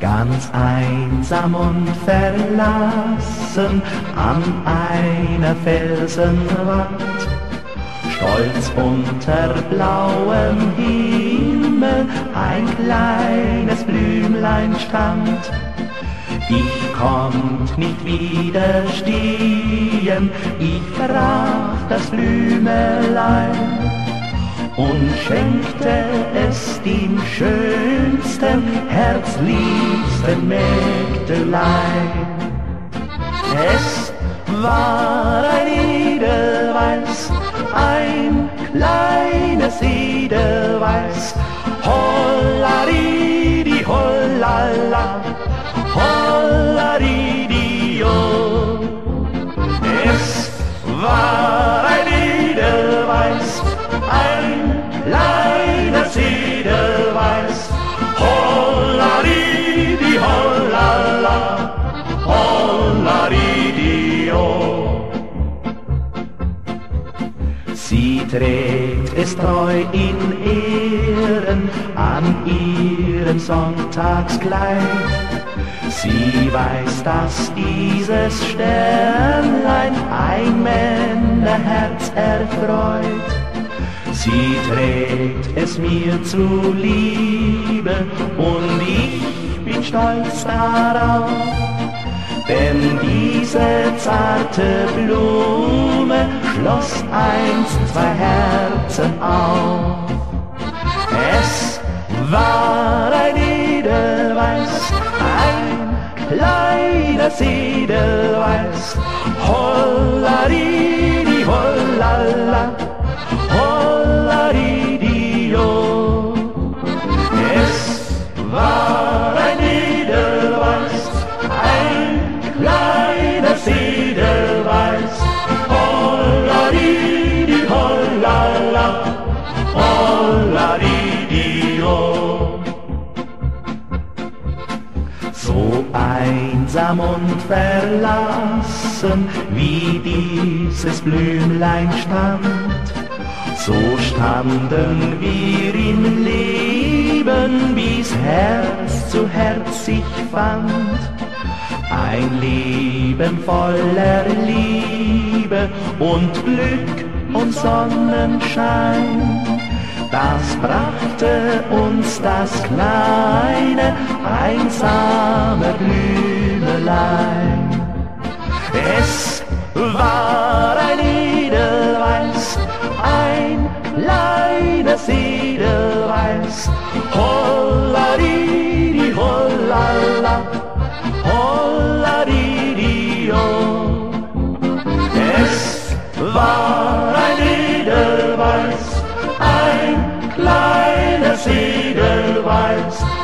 Ganz einsam und verlassen an einer Felsenwand, stolz unter blauem Himmel ein kleines Blümlein stand. Ich konnt nicht widerstehen, ich brach das Blümelein und schenkte es dem schönsten, herzliebsten Mägdelein. Es war ein trägt es treu in Ehren an ihrem Sonntagskleid. Sie weiß, dass dieses Sternlein ein Männerherz erfreut. Sie trägt es mir zu Liebe und ich bin stolz darauf. Denn diese zarte Blume schloss einst zwei Herzen auf. Es war ein Edelweiß, ein kleines Edelweiß, hollaridi, einsam und verlassen, wie dieses Blümlein stand, so standen wir im Leben, bis Herz zu Herz sich fand. Ein Leben voller Liebe und Glück und Sonnenschein. Das brachte uns das kleine, einsame Blümelein. Es war ein Edelweiß, ein kleines Edelweiß. Holla di di holla la, holla di di oh. Es war ein Edelweiß, ein kleines Edelweiß.